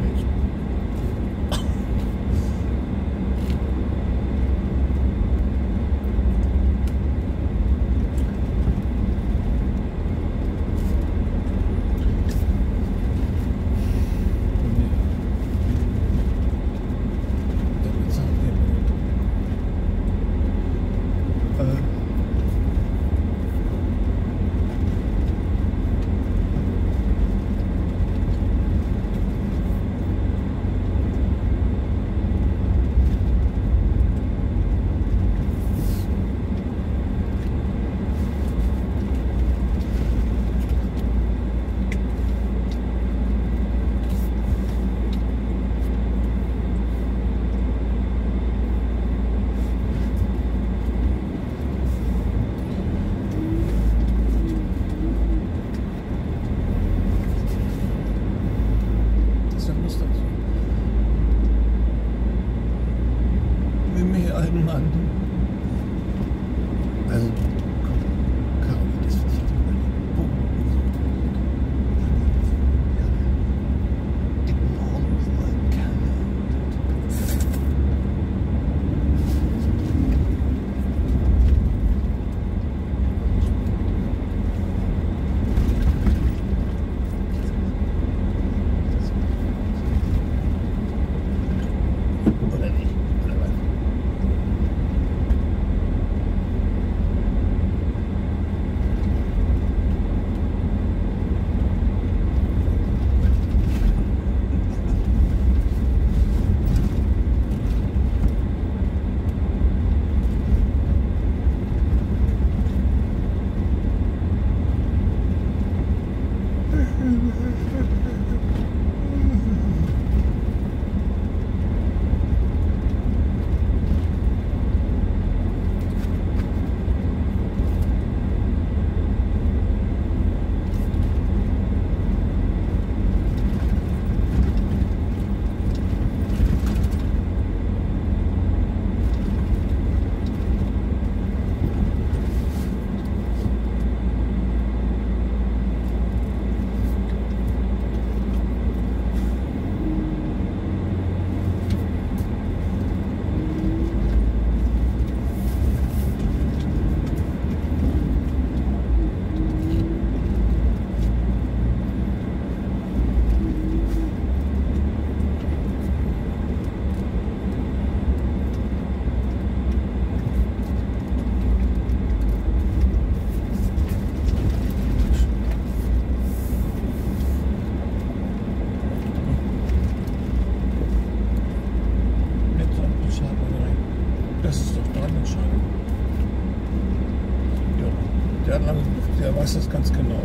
fliegt Mir einen Mann. Also, das ganz genau.